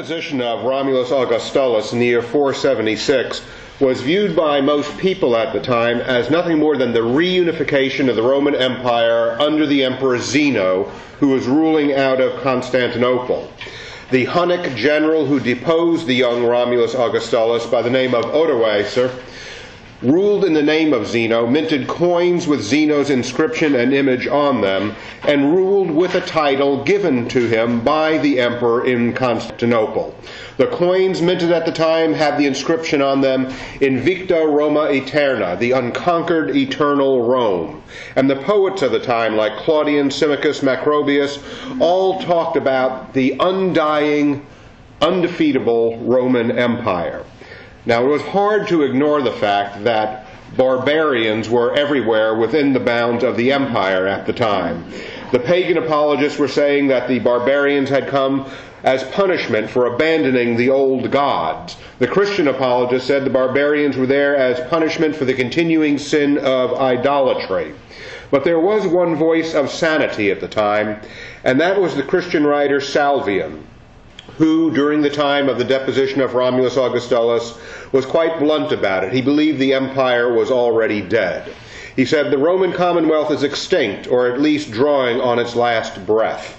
deposition of Romulus Augustulus in the year 476 was viewed by most people at the time as nothing more than the reunification of the Roman Empire under the Emperor Zeno, who was ruling out of Constantinople. The Hunnic general who deposed the young Romulus Augustulus by the name of Odoacer ruled in the name of Zeno, minted coins with Zeno's inscription and image on them, and ruled with a title given to him by the emperor in Constantinople. The coins minted at the time had the inscription on them, Invicta Roma Aeterna, the unconquered eternal Rome. And the poets of the time, like Claudian, Symmachus, Macrobius, all talked about the undying, undefeatable Roman Empire. Now, it was hard to ignore the fact that barbarians were everywhere within the bounds of the empire at the time. The pagan apologists were saying that the barbarians had come as punishment for abandoning the old gods. The Christian apologists said the barbarians were there as punishment for the continuing sin of idolatry. But there was one voice of sanity at the time, and that was the Christian writer Salvian who, during the time of the deposition of Romulus Augustulus, was quite blunt about it. He believed the empire was already dead. He said the Roman Commonwealth is extinct, or at least drawing on its last breath.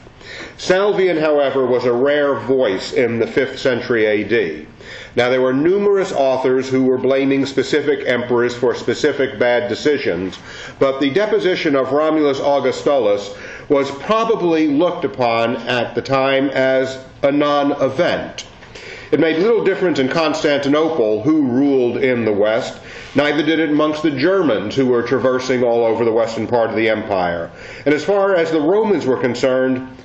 Salvian, however, was a rare voice in the 5th century AD. Now, there were numerous authors who were blaming specific emperors for specific bad decisions, but the deposition of Romulus Augustulus was probably looked upon at the time as a non event. It made little difference in Constantinople who ruled in the West, neither did it amongst the Germans who were traversing all over the western part of the empire. And as far as the Romans were concerned,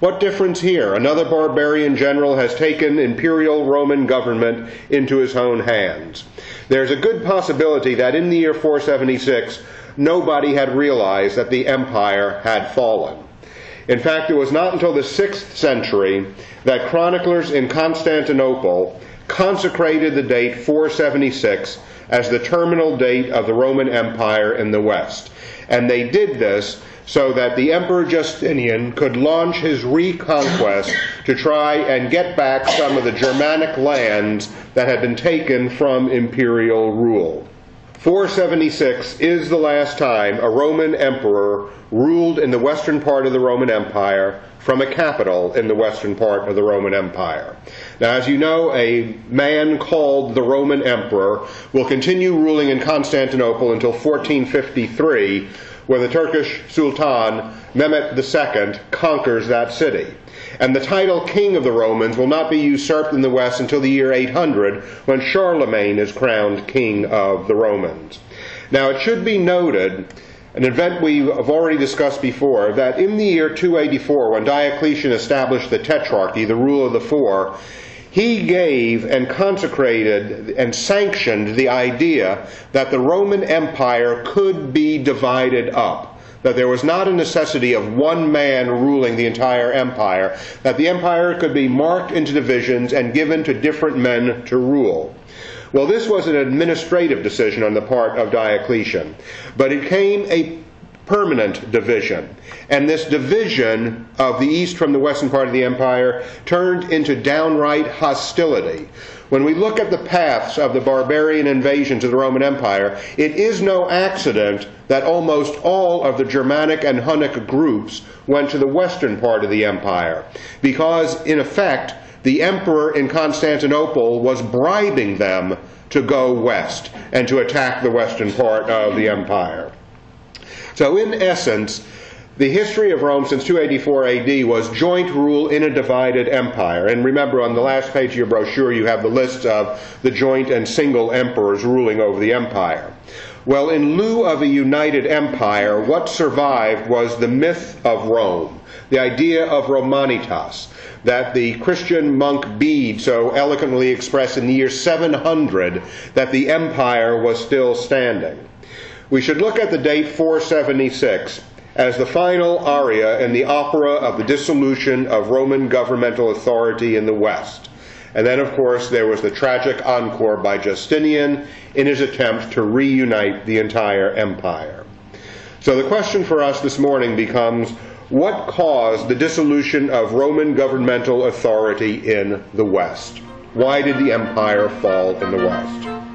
what difference here? Another barbarian general has taken imperial Roman government into his own hands. There's a good possibility that in the year 476, nobody had realized that the empire had fallen. In fact, it was not until the 6th century that chroniclers in Constantinople consecrated the date 476 as the terminal date of the Roman Empire in the West. And they did this so that the Emperor Justinian could launch his reconquest to try and get back some of the Germanic lands that had been taken from imperial rule. 476 is the last time a Roman emperor ruled in the western part of the Roman Empire from a capital in the western part of the Roman Empire. Now, as you know, a man called the Roman Emperor will continue ruling in Constantinople until 1453, where the Turkish Sultan Mehmet II conquers that city and the title king of the Romans will not be usurped in the West until the year 800 when Charlemagne is crowned king of the Romans. Now it should be noted, an event we've already discussed before, that in the year 284 when Diocletian established the Tetrarchy, the rule of the four, he gave and consecrated and sanctioned the idea that the Roman Empire could be divided up that there was not a necessity of one man ruling the entire empire, that the empire could be marked into divisions and given to different men to rule. Well, this was an administrative decision on the part of Diocletian, but it came a permanent division. And this division of the east from the western part of the empire turned into downright hostility. When we look at the paths of the barbarian invasions of the Roman Empire, it is no accident that almost all of the Germanic and Hunnic groups went to the western part of the empire, because in effect, the emperor in Constantinople was bribing them to go west and to attack the western part of the empire. So, in essence, the history of Rome since 284 AD was joint rule in a divided empire. And remember, on the last page of your brochure, you have the list of the joint and single emperors ruling over the empire. Well, in lieu of a united empire, what survived was the myth of Rome, the idea of Romanitas, that the Christian monk Bede so eloquently expressed in the year 700 that the empire was still standing. We should look at the date 476 as the final aria in the opera of the dissolution of Roman governmental authority in the West. And then, of course, there was the tragic encore by Justinian in his attempt to reunite the entire empire. So the question for us this morning becomes what caused the dissolution of Roman governmental authority in the West? Why did the empire fall in the West?